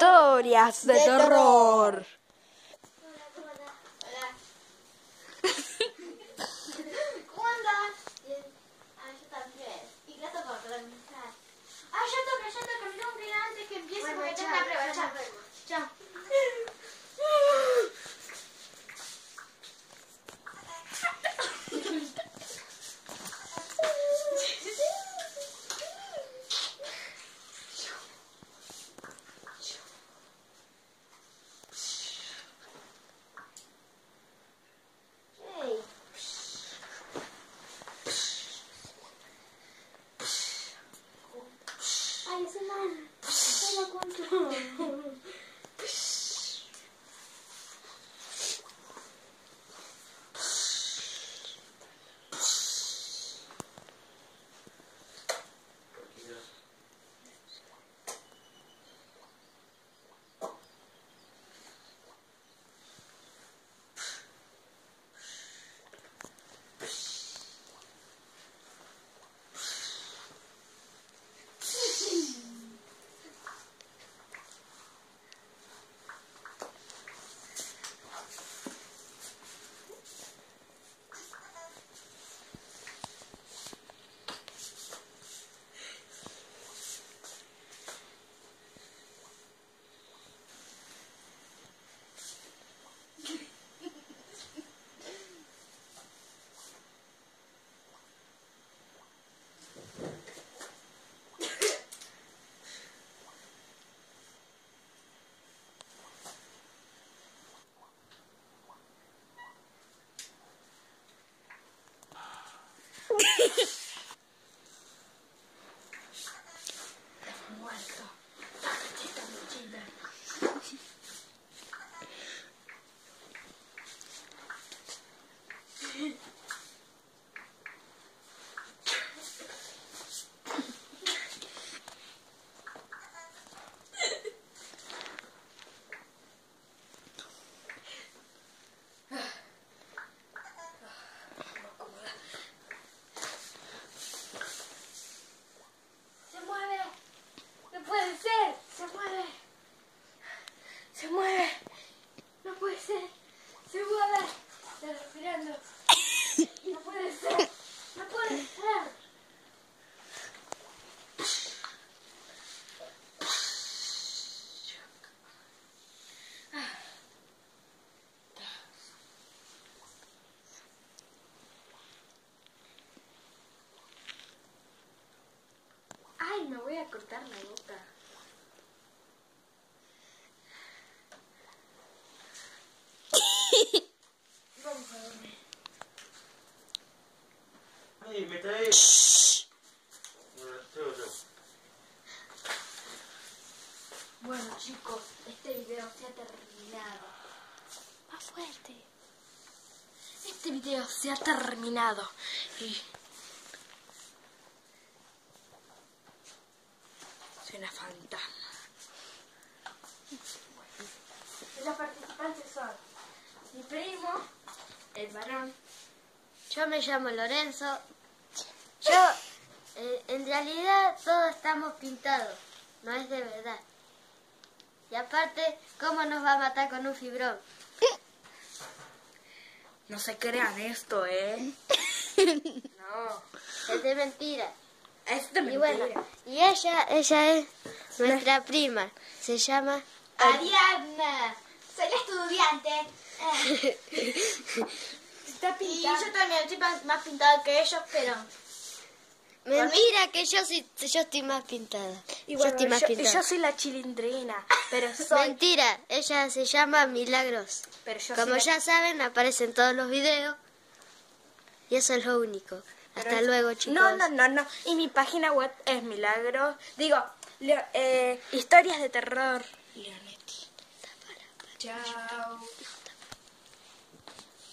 Historias de, De terror ¿cómo andás? Hola. ¿Cómo andás? Bien. Ah, yo también. Y gracias por preguntar. Ah, ya toca, ya toca. Mi nombre antes que empiece Bueno, porque tengo chao, una prueba. ya Chao. nos vemos. Chao. Hey. Ay, ese mal. ¿Cómo cuánto? Se mueve. No puede ser. Se mueve. Se mueve. No puede ser. Se mueve. No puede ser. No puede ser. Ay, me voy a cortar la boca. Bueno chicos, este video se ha terminado. Más fuerte. Este video se ha terminado. Y... Soy una fantasma. Los participantes son mi primo, el varón, Yo me llamo Lorenzo. Yo, eh, en realidad, todos estamos pintados. No es de verdad. Y aparte, ¿cómo nos va a matar con un fibrón? No se crean esto, ¿eh? No, es de mentira. Es de Y mentira. bueno, y ella, ella es nuestra prima. Se llama... Ariadna. Soy la estudiante. Está Y yo también estoy más más pintada que ellos, pero... Mentira, que yo, soy, yo estoy más pintada. Y yo estoy más yo, pintada. yo soy la chilindrina, pero soy... Mentira, ella se llama Milagros. pero yo Como soy la- ya saben, aparece en todos los videos. Y eso es lo único. Hasta luego, chicos. No, no, no, no. Y mi página web es Milagros. Digo, Leo- eh, historias de terror. Leonetti. Chao.